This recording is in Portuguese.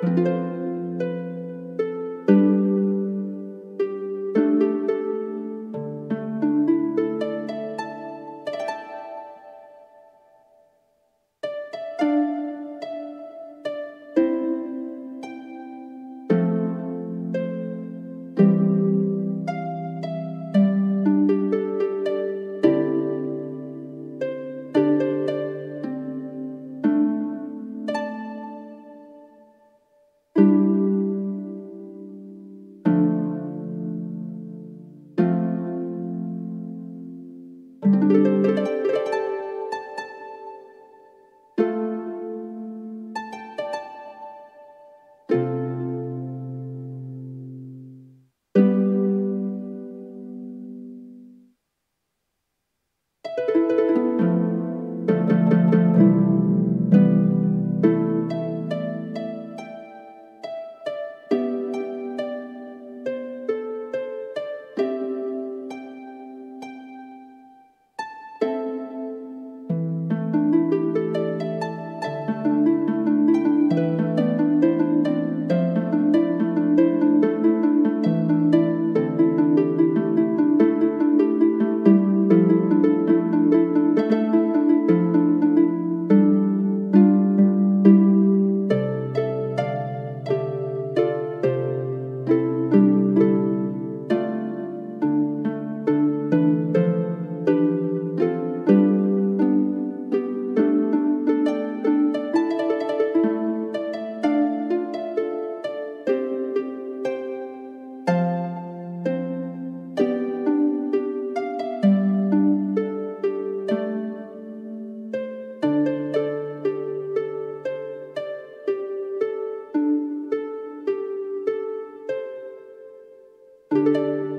Música Música